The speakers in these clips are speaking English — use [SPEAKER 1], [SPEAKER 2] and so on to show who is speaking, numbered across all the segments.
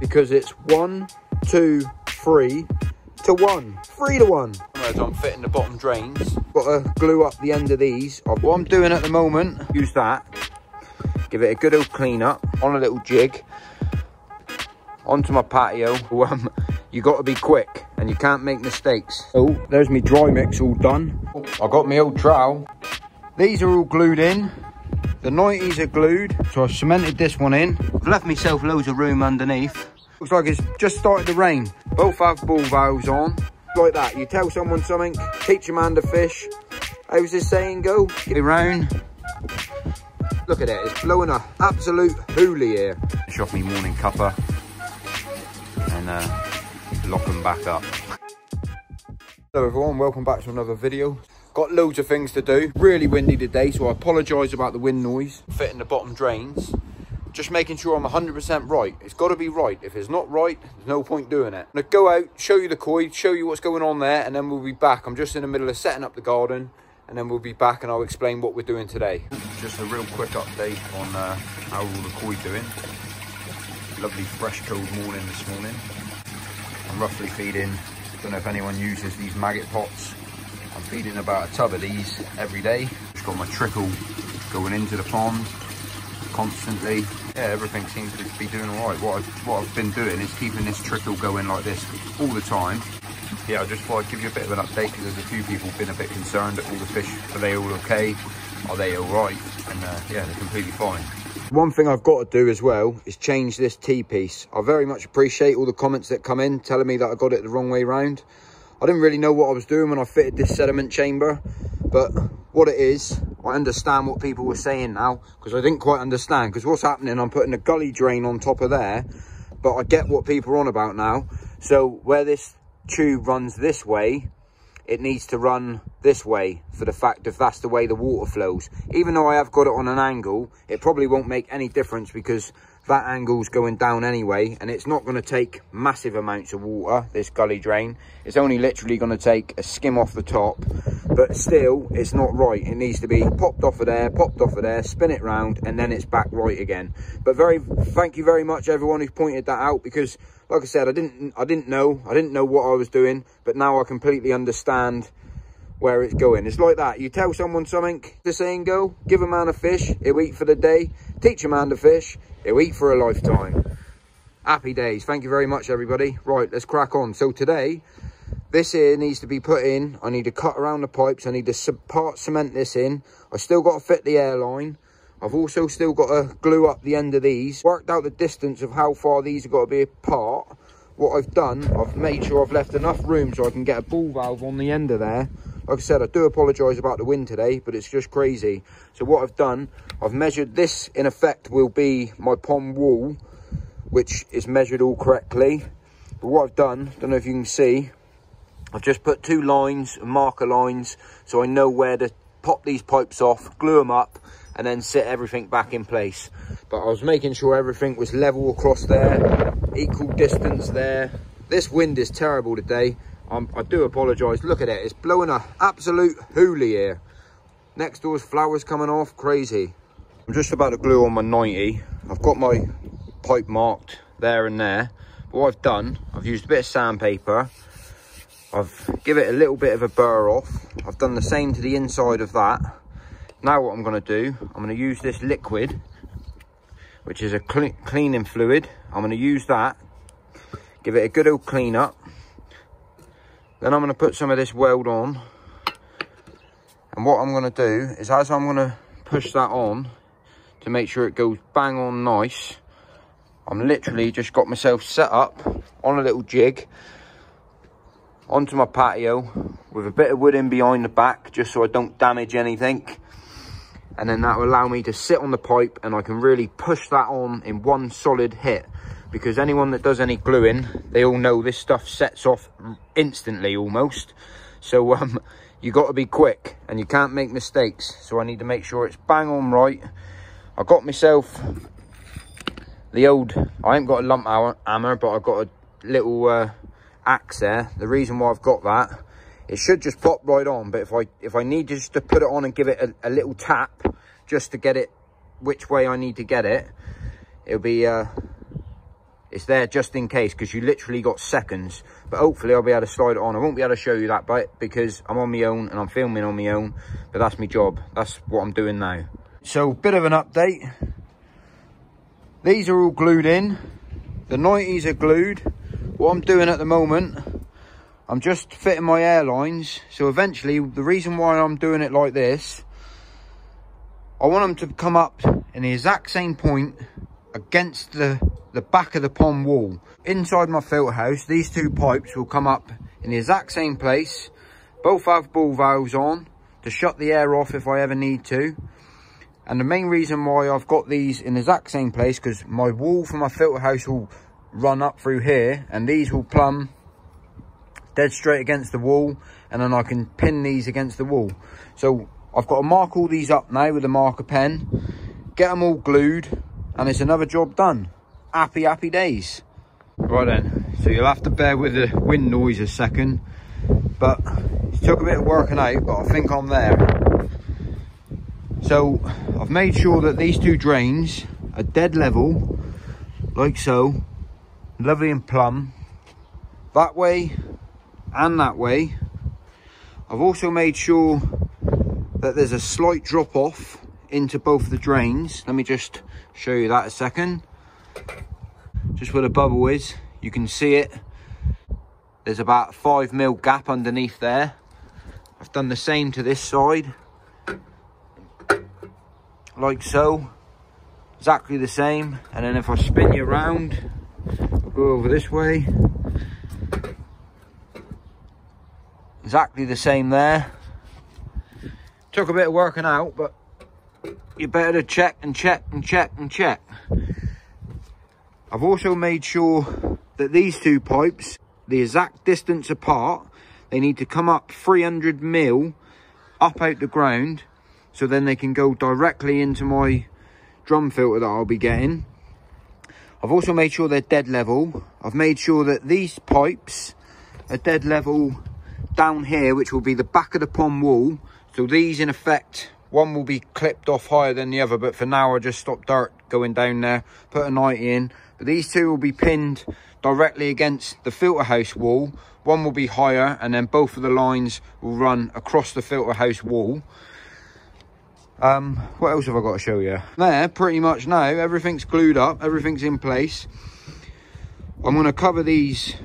[SPEAKER 1] because it's one, two, three to one. Three to one. I'm fitting the bottom drains, got to glue up the end of these. What I'm doing at the moment, use that. Give it a good old clean up on a little jig. Onto my patio. Um, you got to be quick and you can't make mistakes. Oh, there's me dry mix all done. I got my old trowel. These are all glued in. The 90s are glued, so I've cemented this one in. I've left myself loads of room underneath. Looks like it's just started to rain. Both have ball valves on. Like that, you tell someone something, teach a man to fish. How's this saying go? Get it round. Look at it, it's blowing a absolute hoolie here. Shot me morning cuppa and uh, lock them back up. Hello everyone, welcome back to another video. Got loads of things to do. Really windy today, so I apologise about the wind noise. Fitting the bottom drains. Just making sure I'm 100% right. It's got to be right. If it's not right, there's no point doing it. I'm go out, show you the koi, show you what's going on there, and then we'll be back. I'm just in the middle of setting up the garden, and then we'll be back and I'll explain what we're doing today. Just a real quick update on uh, how all the koi doing. Lovely fresh cold morning this morning. I'm roughly feeding, don't know if anyone uses these maggot pots. I'm feeding about a tub of these every day. Just got my trickle going into the pond constantly. Yeah, everything seems to be doing all right. What I've, what I've been doing is keeping this trickle going like this all the time. Yeah, I just thought I'd give you a bit of an update because there's a few people been a bit concerned that all the fish, are they all okay? Are they all right? And uh, yeah, they're completely fine. One thing I've got to do as well is change this T-piece. I very much appreciate all the comments that come in telling me that I got it the wrong way round. I didn't really know what I was doing when I fitted this sediment chamber, but what it is, I understand what people were saying now because I didn't quite understand because what's happening, I'm putting a gully drain on top of there, but I get what people are on about now. So where this tube runs this way, it needs to run this way for the fact if that's the way the water flows. Even though I have got it on an angle, it probably won't make any difference because that angle's going down anyway and it's not going to take massive amounts of water, this gully drain. It's only literally going to take a skim off the top, but still it's not right. It needs to be popped off of there, popped off of there, spin it round and then it's back right again. But very, thank you very much everyone who's pointed that out because like I said, I didn't, I didn't know, I didn't know what I was doing, but now I completely understand where it's going. It's like that. You tell someone something, the saying go, give a man a fish, he'll eat for the day. Teach a man to fish, he'll eat for a lifetime. Happy days. Thank you very much, everybody. Right, let's crack on. So today, this here needs to be put in. I need to cut around the pipes. I need to part cement this in. I still got to fit the airline. I've also still got to glue up the end of these. Worked out the distance of how far these have got to be apart. What I've done, I've made sure I've left enough room so I can get a ball valve on the end of there. Like I said, I do apologise about the wind today, but it's just crazy. So what I've done, I've measured this, in effect, will be my pond wall, which is measured all correctly. But what I've done, don't know if you can see, I've just put two lines, marker lines, so I know where to pop these pipes off, glue them up, and then set everything back in place. But I was making sure everything was level across there, equal distance there. This wind is terrible today. Um, I do apologise. Look at it. It's blowing a absolute hoolie here. Next door's flowers coming off. Crazy. I'm just about to glue on my 90. I've got my pipe marked there and there. But what I've done, I've used a bit of sandpaper. I've give it a little bit of a burr off. I've done the same to the inside of that. Now what I'm going to do, I'm going to use this liquid, which is a cl cleaning fluid. I'm going to use that, give it a good old clean up. Then I'm going to put some of this weld on. And what I'm going to do is as I'm going to push that on to make sure it goes bang on nice, I'm literally just got myself set up on a little jig onto my patio with a bit of wood in behind the back just so I don't damage anything and then that will allow me to sit on the pipe and I can really push that on in one solid hit because anyone that does any gluing they all know this stuff sets off instantly almost. So um you got to be quick and you can't make mistakes. So I need to make sure it's bang on right. I got myself the old I ain't got a lump hammer but I've got a little uh, axe there. The reason why I've got that it should just pop right on but if i if i need just to put it on and give it a, a little tap just to get it which way i need to get it it'll be uh it's there just in case because you literally got seconds. But hopefully I'll be able to slide it on. I won't be able to show you that bit because I'm on my own and I'm filming on my own. But that's my job. That's what I'm doing now. So, bit of an update. These are all glued in. The 90s are glued. What I'm doing at the moment, I'm just fitting my airlines. So eventually, the reason why I'm doing it like this, I want them to come up in the exact same point against the, the back of the pond wall. Inside my filter house, these two pipes will come up in the exact same place. Both have ball valves on to shut the air off if I ever need to. And the main reason why I've got these in the exact same place, because my wall for my filter house will run up through here, and these will plumb dead straight against the wall, and then I can pin these against the wall. So I've got to mark all these up now with a marker pen, get them all glued, and it's another job done. Happy, happy days. Right then, so you'll have to bear with the wind noise a second, but it took a bit of working out, but I think I'm there. So I've made sure that these two drains are dead level, like so, lovely and plumb, that way and that way. I've also made sure that there's a slight drop off into both the drains. Let me just show you that a second. Just where the bubble is, you can see it. There's about five mil gap underneath there. I've done the same to this side. Like so. Exactly the same. And then if I spin you around go over this way. Exactly the same there. Took a bit of working out but you better to check and check and check and check I've also made sure that these two pipes the exact distance apart they need to come up 300 mil up out the ground so then they can go directly into my drum filter that I'll be getting. I've also made sure they're dead level. I've made sure that these pipes are dead level down here, which will be the back of the pond wall. So these in effect, one will be clipped off higher than the other, but for now I just stop dirt going down there, put a 90 in. These two will be pinned directly against the filter house wall. One will be higher and then both of the lines will run across the filter house wall. Um, what else have I got to show you? There, pretty much now, everything's glued up, everything's in place. I'm going to cover these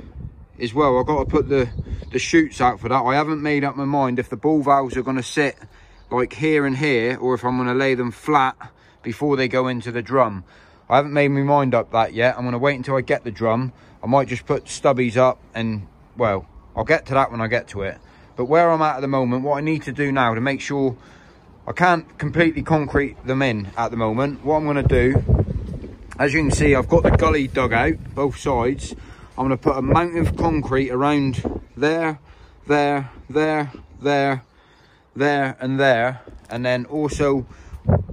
[SPEAKER 1] as well. I've got to put the, the shoots out for that. I haven't made up my mind if the ball valves are going to sit like here and here, or if I'm going to lay them flat before they go into the drum. I haven't made my mind up that yet. I'm going to wait until I get the drum. I might just put stubbies up and, well, I'll get to that when I get to it. But where I'm at at the moment, what I need to do now to make sure I can't completely concrete them in at the moment. What I'm going to do, as you can see, I've got the gully dug out, both sides. I'm going to put a mountain of concrete around there, there, there, there, there and there. And then also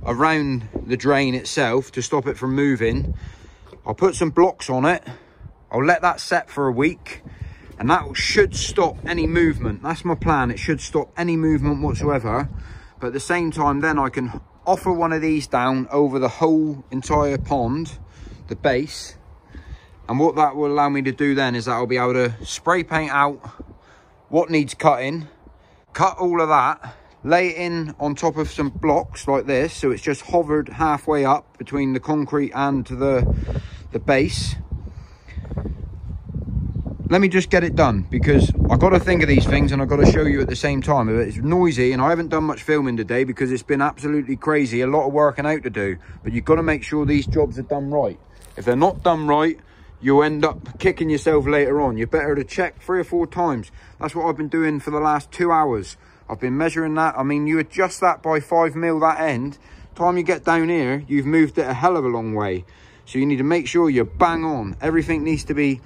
[SPEAKER 1] around the drain itself to stop it from moving. I'll put some blocks on it. I'll let that set for a week and that should stop any movement. That's my plan. It should stop any movement whatsoever. But at the same time, then I can offer one of these down over the whole entire pond, the base. And what that will allow me to do then is that I'll be able to spray paint out what needs cutting, cut all of that, lay it in on top of some blocks like this. So it's just hovered halfway up between the concrete and the, the base let me just get it done because I got to think of these things and I got to show you at the same time. It's noisy and I haven't done much filming today because it's been absolutely crazy. A lot of working out to do, but you've got to make sure these jobs are done right. If they're not done right, you'll end up kicking yourself later on. You're better to check three or four times. That's what I've been doing for the last two hours. I've been measuring that. I mean, you adjust that by five mil that end. Time you get down here, you've moved it a hell of a long way. So you need to make sure you're bang on. Everything needs to be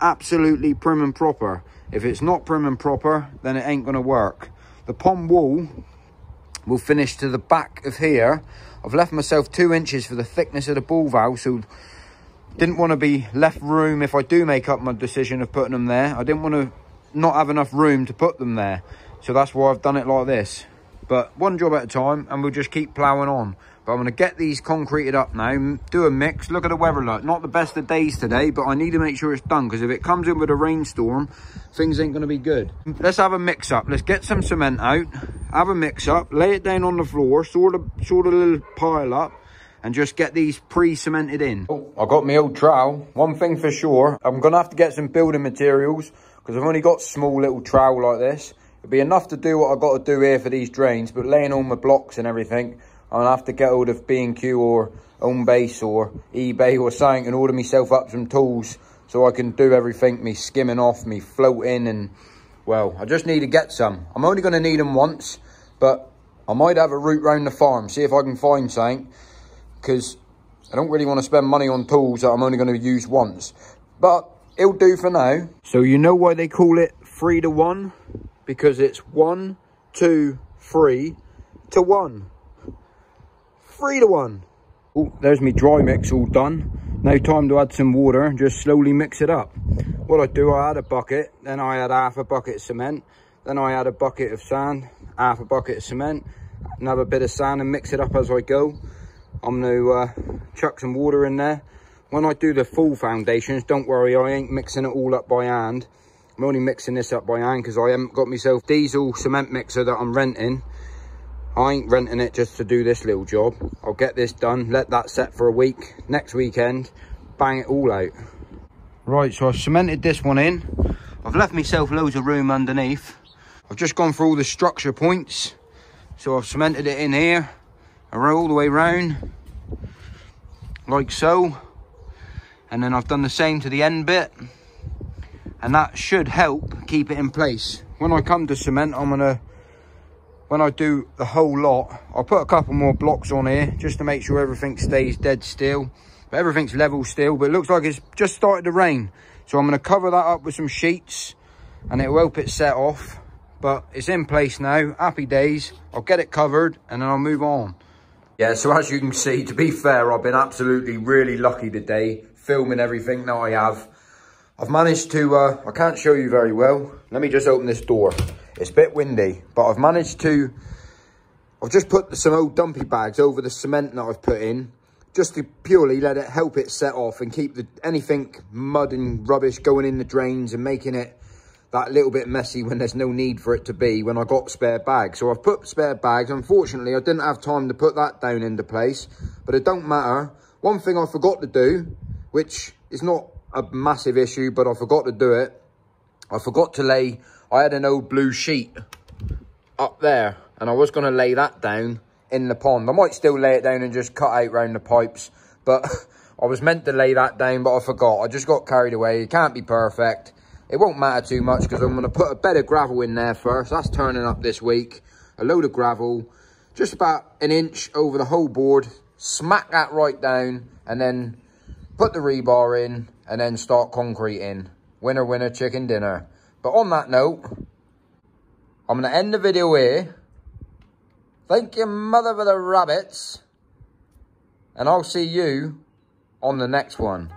[SPEAKER 1] absolutely prim and proper. If it's not prim and proper, then it ain't going to work. The pond wall will finish to the back of here. I've left myself two inches for the thickness of the ball valve, so didn't want to be left room if I do make up my decision of putting them there. I didn't want to not have enough room to put them there. So that's why I've done it like this. But one job at a time, and we'll just keep ploughing on. But I'm going to get these concreted up now, do a mix. Look at the weather like. Not the best of days today, but I need to make sure it's done because if it comes in with a rainstorm, things ain't going to be good. Let's have a mix up. Let's get some cement out, have a mix up, lay it down on the floor, sort of, sort of a little pile up and just get these pre-cemented in. Oh, I got my old trowel. One thing for sure, I'm going to have to get some building materials because I've only got small little trowel like this. It'll be enough to do what I've got to do here for these drains, but laying all my blocks and everything, I'll have to get hold of B&Q or Homebase or eBay or something and order myself up some tools so I can do everything, me skimming off, me floating and, well, I just need to get some. I'm only going to need them once, but I might have a route round the farm, see if I can find something, because I don't really want to spend money on tools that I'm only going to use once. But it'll do for now. So you know why they call it three to one? Because it's one, two, three to one three to one. Oh, there's my dry mix all done. Now time to add some water and just slowly mix it up. What I do, I add a bucket, then I add half a bucket of cement, then I add a bucket of sand, half a bucket of cement, another bit of sand and mix it up as I go. I'm gonna uh, chuck some water in there. When I do the full foundations, don't worry, I ain't mixing it all up by hand. I'm only mixing this up by hand because I haven't got myself diesel cement mixer that I'm renting. I ain't renting it just to do this little job. I'll get this done, let that set for a week. Next weekend, bang it all out. Right, so I've cemented this one in. I've left myself loads of room underneath. I've just gone through all the structure points. So I've cemented it in here, all the way round, like so. And then I've done the same to the end bit. And that should help keep it in place. When I come to cement, I'm gonna when I do the whole lot, I'll put a couple more blocks on here just to make sure everything stays dead still. But everything's level still, but it looks like it's just started to rain. So I'm going to cover that up with some sheets and it will help it set off. But it's in place now, happy days. I'll get it covered and then I'll move on. Yeah, so as you can see, to be fair, I've been absolutely really lucky today, filming everything that I have. I've managed to, uh, I can't show you very well. Let me just open this door. It's a bit windy, but I've managed to, I've just put some old dumpy bags over the cement that I've put in, just to purely let it help it set off and keep the anything mud and rubbish going in the drains and making it that little bit messy when there's no need for it to be when I got spare bags. So I've put spare bags. Unfortunately, I didn't have time to put that down into place, but it don't matter. One thing I forgot to do, which is not a massive issue, but I forgot to do it. I forgot to lay I had an old blue sheet up there and I was going to lay that down in the pond. I might still lay it down and just cut out round the pipes, but I was meant to lay that down, but I forgot. I just got carried away. It can't be perfect. It won't matter too much because I'm going to put a bed of gravel in there first. That's turning up this week. A load of gravel, just about an inch over the whole board. Smack that right down and then put the rebar in and then start concreting. Winner, winner, chicken dinner. But on that note, I'm going to end the video here. Thank you, mother for the rabbits. And I'll see you on the next one.